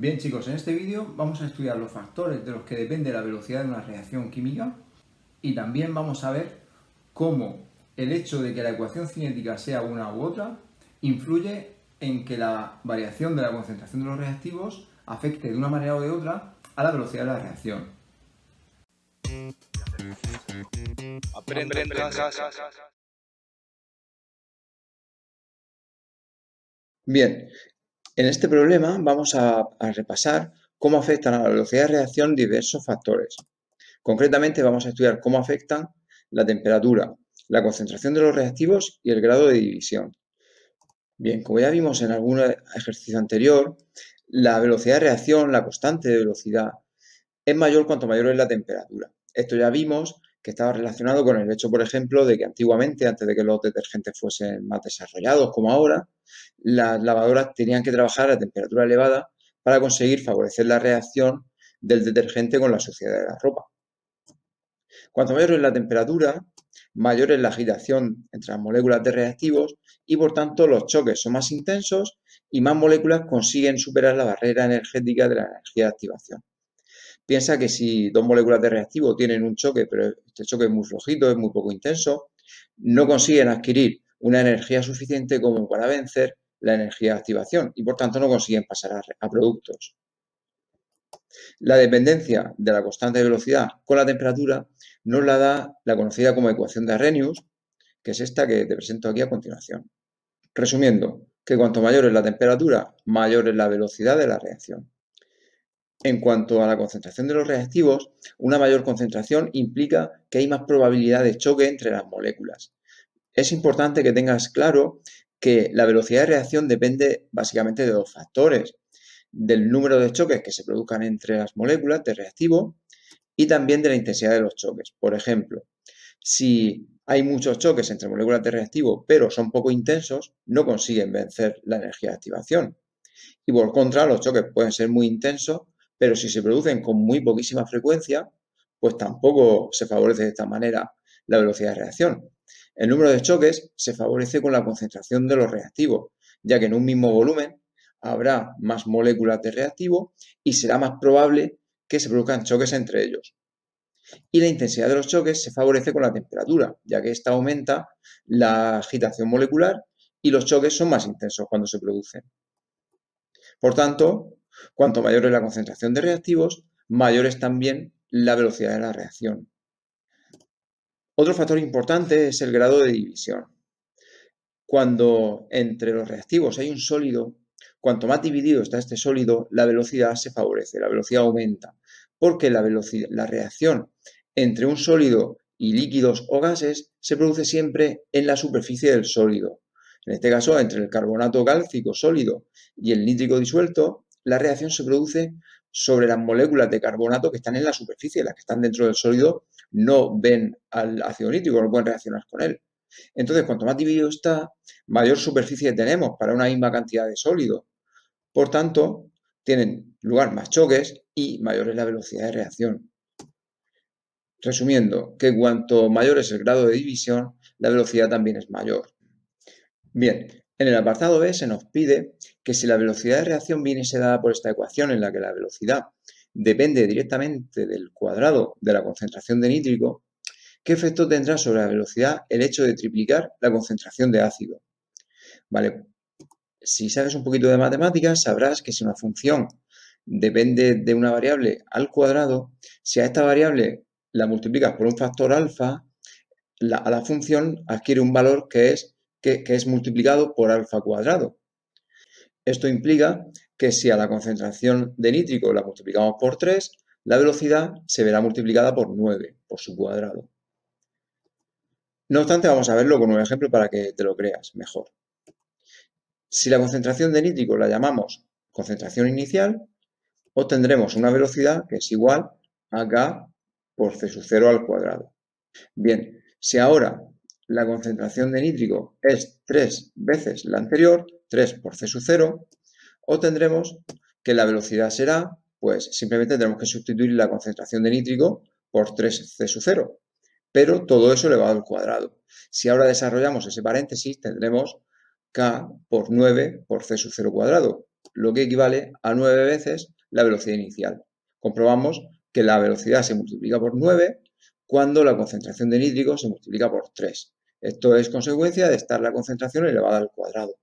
Bien chicos, en este vídeo vamos a estudiar los factores de los que depende la velocidad de una reacción química y también vamos a ver cómo el hecho de que la ecuación cinética sea una u otra influye en que la variación de la concentración de los reactivos afecte de una manera o de otra a la velocidad de la reacción. Aprende, Bien, en este problema vamos a, repasar cómo afectan a la velocidad de reacción diversos factores. Concretamente vamos a estudiar cómo afectan la temperatura, la concentración de los reactivos y el grado de división. Bien, como ya vimos en algún ejercicio anterior, la velocidad de reacción, la constante de velocidad, es mayor cuanto mayor es la temperatura. Esto ya vimos que estaba relacionado con el hecho, por ejemplo, de que antiguamente, antes de que los detergentes fuesen más desarrollados como ahora, las lavadoras tenían que trabajar a temperatura elevada para conseguir favorecer la reacción del detergente con la suciedad de la ropa. Cuanto mayor es la temperatura, mayor es la agitación entre las moléculas de reactivos y por tanto los choques son más intensos y más moléculas consiguen superar la barrera energética de la energía de activación. Piensa que si dos moléculas de reactivo tienen un choque, pero este choque es muy flojito, es muy poco intenso, no consiguen adquirir una energía suficiente como para vencer la energía de activación y por tanto no consiguen pasar a, productos. La dependencia de la constante de velocidad con la temperatura nos la da la conocida como ecuación de Arrhenius, que es esta que te presento aquí a continuación. Resumiendo, que cuanto mayor es la temperatura, mayor es la velocidad de la reacción. En cuanto a la concentración de los reactivos, una mayor concentración implica que hay más probabilidad de choque entre las moléculas. Es importante que tengas claro que la velocidad de reacción depende básicamente de dos factores, del número de choques que se produzcan entre las moléculas de reactivo y también de la intensidad de los choques. Por ejemplo, si hay muchos choques entre moléculas de reactivo pero son poco intensos, no consiguen vencer la energía de activación. Y por contra, los choques pueden ser muy intensos pero si se producen con muy poquísima frecuencia, pues tampoco se favorece de esta manera la velocidad de reacción. El número de choques se favorece con la concentración de los reactivos, ya que en un mismo volumen habrá más moléculas de reactivo y será más probable que se produzcan choques entre ellos. Y la intensidad de los choques se favorece con la temperatura, ya que esta aumenta la agitación molecular y los choques son más intensos cuando se producen. Por tanto, Cuanto mayor es la concentración de reactivos, mayor es también la velocidad de la reacción. Otro factor importante es el grado de división. Cuando entre los reactivos hay un sólido, cuanto más dividido está este sólido, la velocidad se favorece, la velocidad aumenta, porque la, la reacción entre un sólido y líquidos o gases se produce siempre en la superficie del sólido. En este caso, entre el carbonato cálcico sólido y el nítrico disuelto, la reacción se produce sobre las moléculas de carbonato que están en la superficie, las que están dentro del sólido no ven al ácido nítrico, no pueden reaccionar con él. Entonces, cuanto más dividido está, mayor superficie tenemos para una misma cantidad de sólido. Por tanto, tienen lugar más choques y mayor es la velocidad de reacción. Resumiendo, que cuanto mayor es el grado de división, la velocidad también es mayor. Bien, en el apartado B se nos pide que si la velocidad de reacción viene dada por esta ecuación en la que la velocidad depende directamente del cuadrado de la concentración de nítrico, ¿qué efecto tendrá sobre la velocidad el hecho de triplicar la concentración de ácido? Vale, si sabes un poquito de matemáticas, sabrás que si una función depende de una variable al cuadrado, si a esta variable la multiplicas por un factor alfa, a la función adquiere un valor que es que, es multiplicado por alfa cuadrado. Esto implica que si a la concentración de nítrico la multiplicamos por 3, la velocidad se verá multiplicada por 9, por su cuadrado. No obstante, vamos a verlo con un ejemplo para que te lo creas mejor. Si la concentración de nítrico la llamamos concentración inicial, obtendremos una velocidad que es igual a K por C sub 0 al cuadrado. Bien, si ahora la concentración de nítrico es tres veces la anterior, 3 por C sub 0, obtendremos que la velocidad será, pues simplemente tenemos que sustituir la concentración de nítrico por 3C sub 0, pero todo eso elevado al cuadrado. Si ahora desarrollamos ese paréntesis, tendremos K por 9 por C sub 0 cuadrado, lo que equivale a 9 veces la velocidad inicial. Comprobamos que la velocidad se multiplica por 9 cuando la concentración de nítrico se multiplica por 3. Esto es consecuencia de estar la concentración elevada al cuadrado.